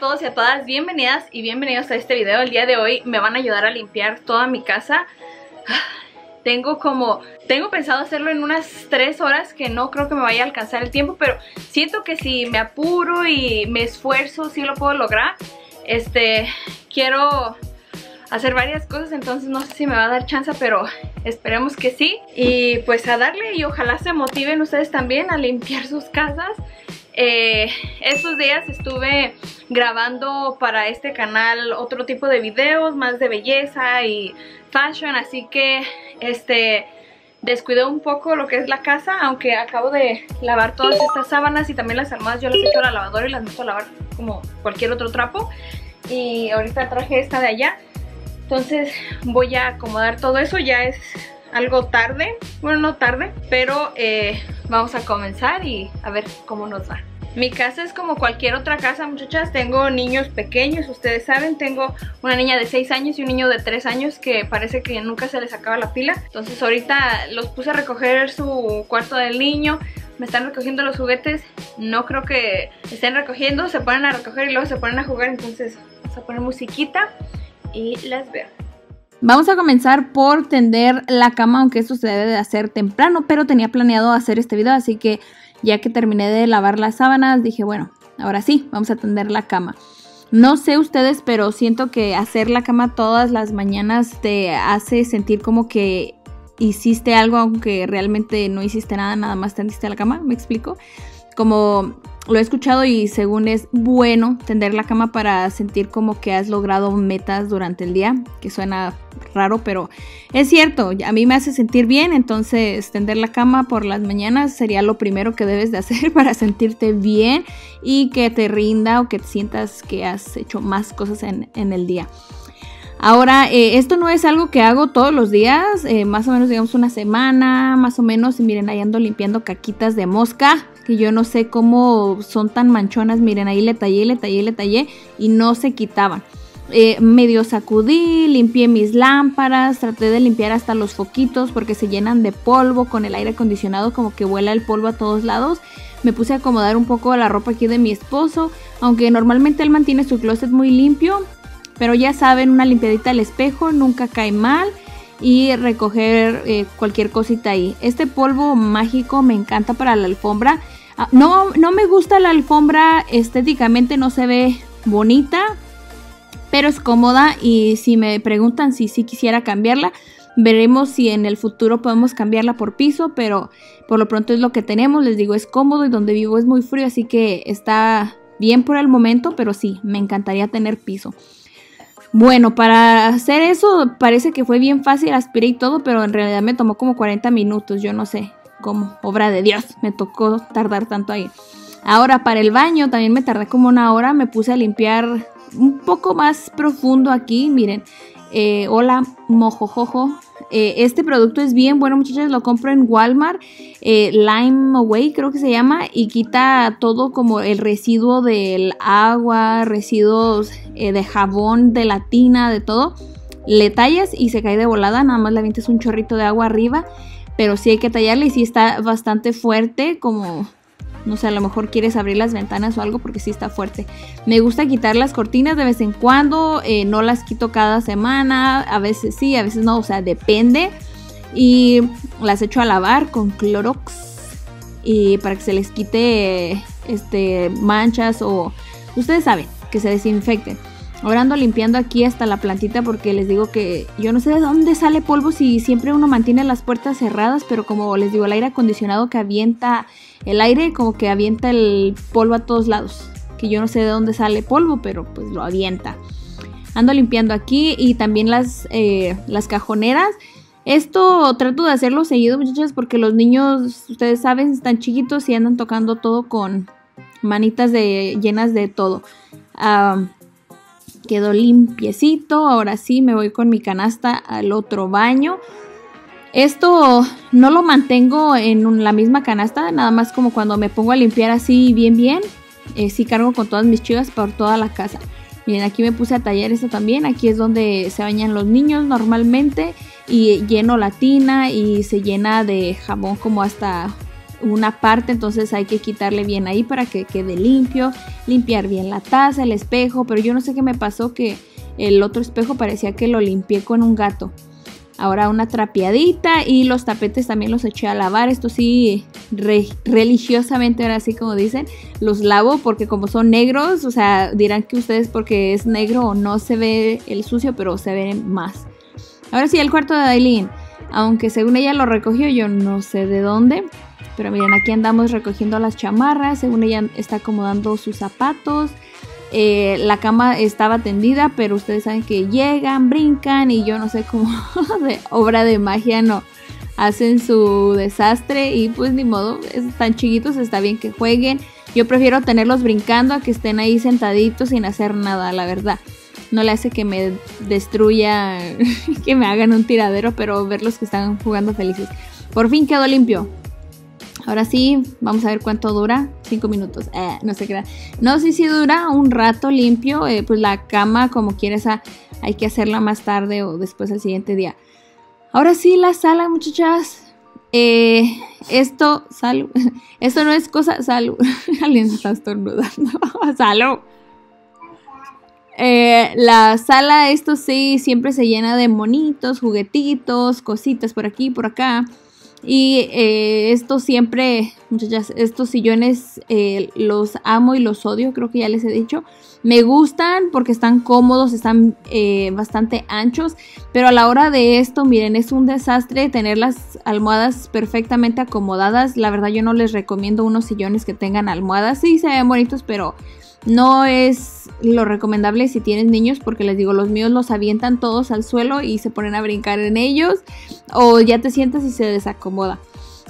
todos y a todas, bienvenidas y bienvenidos a este video. El día de hoy me van a ayudar a limpiar toda mi casa. Tengo como, tengo pensado hacerlo en unas 3 horas que no creo que me vaya a alcanzar el tiempo, pero siento que si me apuro y me esfuerzo, sí lo puedo lograr. Este, quiero hacer varias cosas, entonces no sé si me va a dar chance, pero esperemos que sí. Y pues a darle y ojalá se motiven ustedes también a limpiar sus casas. Eh, estos días estuve grabando para este canal otro tipo de videos, más de belleza y fashion, así que este descuidé un poco lo que es la casa, aunque acabo de lavar todas estas sábanas y también las almohadas yo las echo a la lavadora y las meto a lavar como cualquier otro trapo. Y ahorita traje esta de allá, entonces voy a acomodar todo eso, ya es algo tarde, bueno no tarde, pero eh, vamos a comenzar y a ver cómo nos va. Mi casa es como cualquier otra casa, muchachas. Tengo niños pequeños, ustedes saben. Tengo una niña de 6 años y un niño de 3 años que parece que nunca se les acaba la pila. Entonces ahorita los puse a recoger su cuarto del niño. Me están recogiendo los juguetes. No creo que estén recogiendo. Se ponen a recoger y luego se ponen a jugar. Entonces vamos a poner musiquita y las veo. Vamos a comenzar por tender la cama, aunque esto se debe de hacer temprano, pero tenía planeado hacer este video, así que ya que terminé de lavar las sábanas, dije, bueno, ahora sí, vamos a tender la cama. No sé ustedes, pero siento que hacer la cama todas las mañanas te hace sentir como que hiciste algo, aunque realmente no hiciste nada, nada más tendiste la cama, ¿me explico? Como lo he escuchado y según es bueno tender la cama para sentir como que has logrado metas durante el día, que suena raro, pero es cierto, a mí me hace sentir bien, entonces tender la cama por las mañanas sería lo primero que debes de hacer para sentirte bien y que te rinda o que te sientas que has hecho más cosas en, el día. Ahora, eh, esto no es algo que hago todos los días, eh, más o menos digamos una semana, más o menos, y miren, ahí ando limpiando caquitas de mosca, yo no sé cómo son tan manchonas, miren, ahí le tallé, le tallé, le tallé, y no se quitaban. Eh, medio sacudí, limpié mis lámparas, traté de limpiar hasta los foquitos porque se llenan de polvo con el aire acondicionado, como que vuela el polvo a todos lados. Me puse a acomodar un poco la ropa aquí de mi esposo, aunque normalmente él mantiene su closet muy limpio, pero ya saben, una limpiadita al espejo nunca cae mal y recoger eh, cualquier cosita ahí. Este polvo mágico me encanta para la alfombra. Ah, no, no me gusta la alfombra estéticamente, no se ve bonita, pero es cómoda y si me preguntan si sí quisiera cambiarla, veremos si en el futuro podemos cambiarla por piso, pero por lo pronto es lo que tenemos, les digo, es cómodo y donde vivo es muy frío, así que está bien por el momento, pero sí, me encantaría tener piso. Bueno, para hacer eso parece que fue bien fácil, aspiré y todo, pero en realidad me tomó como 40 minutos, yo no sé, como obra de Dios, me tocó tardar tanto ahí. Ahora para el baño también me tardé como una hora, me puse a limpiar un poco más profundo aquí, miren. Eh, hola, mojojojo. Eh, este producto es bien bueno, muchachos. Lo compro en Walmart. Eh, Lime Away, creo que se llama. Y quita todo como el residuo del agua, residuos de jabón, de la tina, de todo. Le tallas y se cae de volada. Nada más le avientes un chorrito de agua arriba. Pero sí hay que tallarle y sí está bastante fuerte, como no sé, a lo mejor quieres abrir las ventanas o algo porque sí está fuerte. Me gusta quitar las cortinas de vez en cuando, eh, no las quito cada semana, a veces sí, a veces no, o sea, depende. Y las echo a lavar con Clorox y para que se les quite este manchas o ustedes saben que se desinfecten. Ahora ando limpiando aquí hasta la plantita porque les digo que yo no sé de dónde sale polvo si siempre uno mantiene las puertas cerradas, pero como les digo, el aire acondicionado que avienta el aire, como que avienta el polvo a todos lados. Que yo no sé de dónde sale polvo, pero pues lo avienta. Ando limpiando aquí y también las, eh, las cajoneras. Esto trato de hacerlo seguido, muchachas, porque los niños, ustedes saben, están chiquitos y andan tocando todo con manitas de, llenas de todo. Ah, quedó limpiecito. Ahora sí me voy con mi canasta al otro baño. Esto no lo mantengo en la misma canasta, nada más como cuando me pongo a limpiar así bien bien. Eh, sí cargo con todas mis chivas por toda la casa. Miren, aquí me puse a tallar esto también. Aquí es donde se bañan los niños normalmente. Y lleno la tina y se llena de jabón como hasta una parte, entonces hay que quitarle bien ahí para que quede limpio, limpiar bien la taza, el espejo, pero yo no sé qué me pasó que el otro espejo parecía que lo limpié con un gato. Ahora una trapeadita y los tapetes también los eché a lavar. Esto sí, religiosamente, ahora sí como dicen, los lavo porque como son negros, o sea, dirán que ustedes porque es negro o no se ve el sucio, pero se ve más. Ahora sí, el cuarto de Aileen. Aunque según ella lo recogió, yo no sé de dónde. Pero miren, aquí andamos recogiendo las chamarras. Según ella está acomodando sus zapatos. Eh, la cama estaba tendida, pero ustedes saben que llegan, brincan y yo no sé cómo de obra de magia no hacen su desastre y pues ni modo, están chiquitos, está bien que jueguen. Yo prefiero tenerlos brincando a que estén ahí sentaditos sin hacer nada, la verdad. No le hace que me destruya, que me hagan un tiradero, pero verlos que están jugando felices. Por fin quedó limpio. Ahora sí, vamos a ver cuánto dura. Cinco minutos. Eh, no sé qué. No sé si dura un rato limpio. Eh, pues la cama, como quieres, hay que hacerla más tarde o después al siguiente día. Ahora sí, la sala, muchachas. Eh, esto, salud. Esto no es cosa, salud. Alguien está estornudando. salud. la sala, esto sí, siempre se llena de monitos, juguetitos, cositas por aquí, por acá. Y eh, esto siempre, muchachas, estos sillones eh, los amo y los odio, creo que ya les he dicho. Me gustan porque están cómodos, están eh, bastante anchos, pero a la hora de esto, miren, es un desastre tener las almohadas perfectamente acomodadas. La verdad yo no les recomiendo unos sillones que tengan almohadas. Sí, se ven bonitos, pero no es lo recomendable si tienes niños porque les digo, los míos los avientan todos al suelo y se ponen a brincar en ellos o ya te sientas y se desacomoda.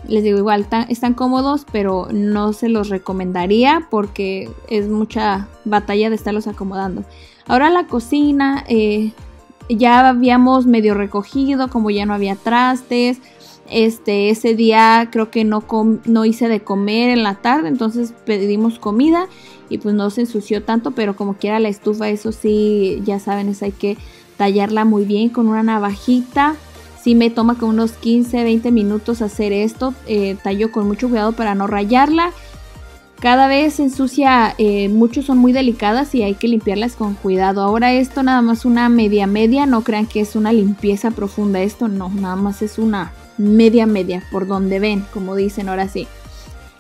Les digo, igual están cómodos, pero no se los recomendaría porque es mucha batalla de estarlos acomodando. Ahora la cocina, eh, ya habíamos medio recogido, como ya no había trastes. Este, ese día creo que no, no hice de comer en la tarde, entonces pedimos comida y pues no se ensució tanto, pero como quiera la estufa, eso sí, ya saben, es hay que tallarla muy bien con una navajita. Sí me toma como unos 15, 20 minutos hacer esto, eh, tallo con mucho cuidado para no rayarla. Cada vez se ensucia, eh, muchos son muy delicadas y hay que limpiarlas con cuidado. Ahora esto nada más una media media, no crean que es una limpieza profunda esto, no, nada más es una media media, por donde ven, como dicen ahora sí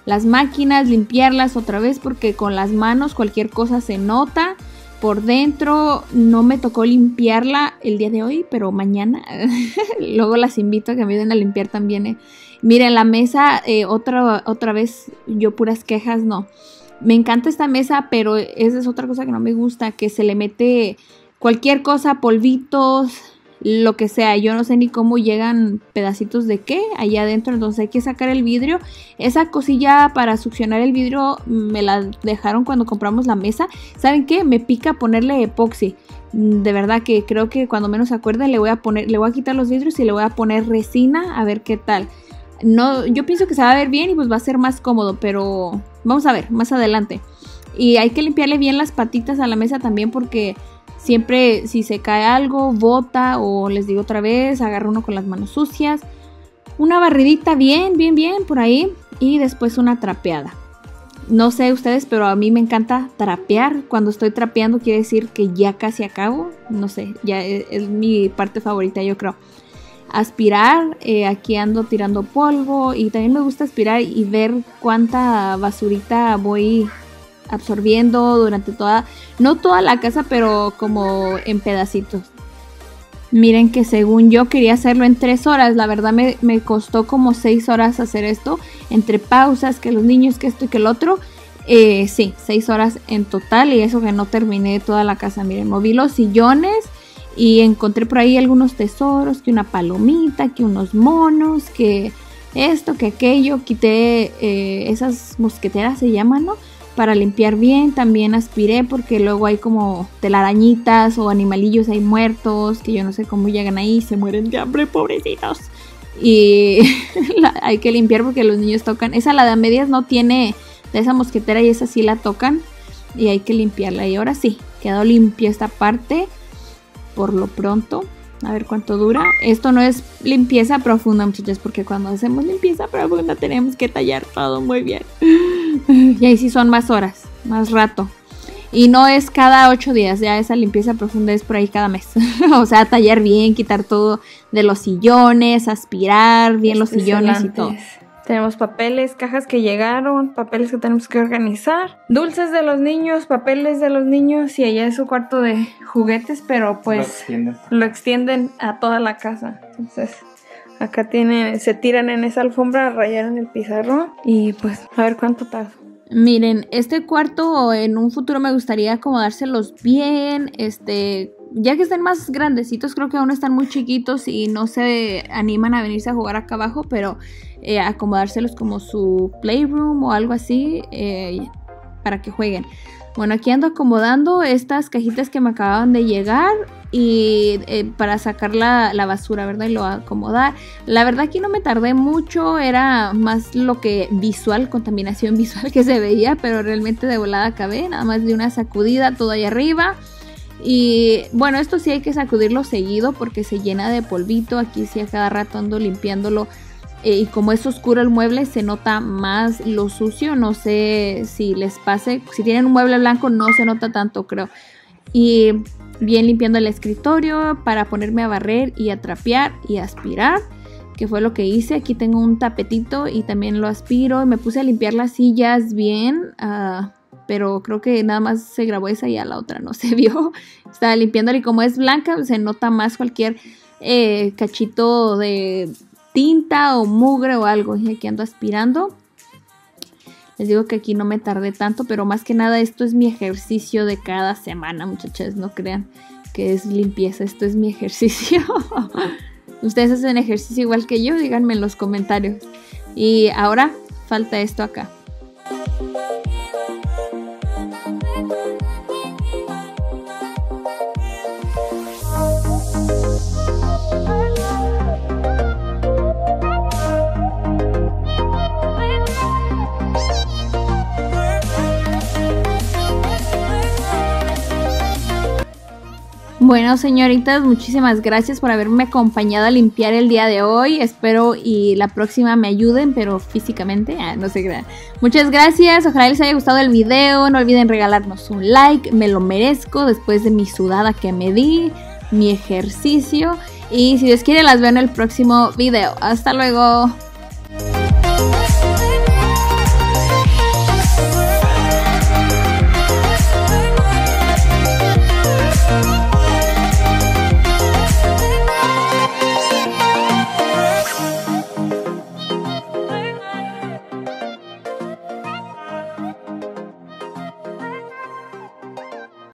las máquinas, limpiarlas otra vez porque con las manos cualquier cosa se nota. Por dentro no me tocó limpiarla el día de hoy, pero mañana luego las invito a que me ayuden a limpiar también. Eh. Miren, la mesa, eh, otra, otra vez, yo puras quejas, no. Me encanta esta mesa, pero esa es otra cosa que no me gusta, que se le mete cualquier cosa, polvitos, lo que sea. Yo no sé ni cómo llegan pedacitos de qué allá adentro. Entonces hay que sacar el vidrio. Esa cosilla para succionar el vidrio me la dejaron cuando compramos la mesa. ¿Saben qué? Me pica ponerle epoxi. Mm, de verdad que creo que cuando menos se acuerde le voy a poner, le voy a quitar los vidrios y le voy a poner resina a ver qué tal. No, yo pienso que se va a ver bien y pues va a ser más cómodo, pero vamos a ver más adelante. Y hay que limpiarle bien las patitas a la mesa también porque Siempre si se cae algo, bota o les digo otra vez, agarra uno con las manos sucias. Una barridita bien, bien, bien por ahí y después una trapeada. No sé ustedes, pero a mí me encanta trapear. Cuando estoy trapeando quiere decir que ya casi acabo. No sé, ya e, es, mi parte favorita yo creo. Aspirar, eh, aquí ando tirando polvo y también me gusta aspirar y ver cuánta basurita voy absorbiendo durante toda, no toda la casa, pero como en pedacitos. Miren que según yo quería hacerlo en tres horas, la verdad me, costó como seis horas hacer esto, entre pausas, que los niños, que esto y que el otro. Eh, sí, seis horas en total y eso que no terminé toda la casa. Miren, moví los sillones y encontré por ahí algunos tesoros, que una palomita, que unos monos, que esto, que aquello. Quité eh, esas mosqueteras, se llaman, ¿no? Para limpiar bien. También aspiré porque luego hay como telarañitas o animalillos ahí muertos que yo no sé cómo llegan ahí, se mueren de hambre, pobrecitos. Y hay que limpiar porque los niños tocan. Esa la de medias no tiene de esa mosquetera y esa sí la tocan y hay que limpiarla. Y ahora sí, quedó limpia esta parte por lo pronto. A ver cuánto dura. Esto no es limpieza profunda, muchachos, porque cuando hacemos limpieza profunda tenemos que tallar todo muy bien. Y ahí sí son más horas, más rato. Y no es cada ocho días, ya esa limpieza profunda es por ahí cada mes. o sea, tallar bien, quitar todo de los sillones, aspirar bien los sillones y todo. Tenemos papeles, cajas que llegaron, papeles que tenemos que organizar, dulces de los niños, papeles de los niños y allá es su cuarto de juguetes, pero pues lo extienden, a toda la casa. Entonces, acá tienen, se tiran en esa alfombra, rayaron el pizarro y pues a ver cuánto tarda. Miren, este cuarto en un futuro me gustaría acomodárselos bien, este, ya que están más grandecitos, creo que aún están muy chiquitos y no se animan a venirse a jugar acá abajo, pero eh, acomodárselos como su playroom o algo así eh, para que jueguen. Bueno, aquí ando acomodando estas cajitas que me acababan de llegar y eh, para sacar la, basura, ¿verdad? Y lo acomodar. La verdad aquí no me tardé mucho, era más lo que visual, contaminación visual que se veía, pero realmente de volada acabé, nada más de una sacudida todo ahí arriba. Y bueno, esto sí hay que sacudirlo seguido porque se llena de polvito, aquí sí a cada rato ando limpiándolo eh, y como es oscuro el mueble se nota más lo sucio, no sé si les pase, si tienen un mueble blanco no se nota tanto creo. Y bien limpiando el escritorio para ponerme a barrer y a trapear y aspirar, que fue lo que hice. Aquí tengo un tapetito y también lo aspiro. Me puse a limpiar las sillas bien, uh, pero creo que nada más se grabó esa y a la otra no se vio. Estaba limpiándola y como es blanca se nota más cualquier eh, cachito de tinta o mugre o algo. Y aquí ando aspirando. Les digo que aquí no me tardé tanto, pero más que nada esto es mi ejercicio de cada semana, muchachas. No crean que es limpieza, esto es mi ejercicio. Ustedes hacen ejercicio igual que yo, díganme en los comentarios. Y ahora falta esto acá. Bueno, señoritas, muchísimas gracias por haberme acompañado a limpiar el día de hoy. Espero y la próxima me ayuden, pero físicamente, ah, no sé qué. Muchas gracias, ojalá les haya gustado el video. No olviden regalarnos un like, me lo merezco después de mi sudada que me di, mi ejercicio. Y si Dios quiere, las veo en el próximo video. Hasta luego.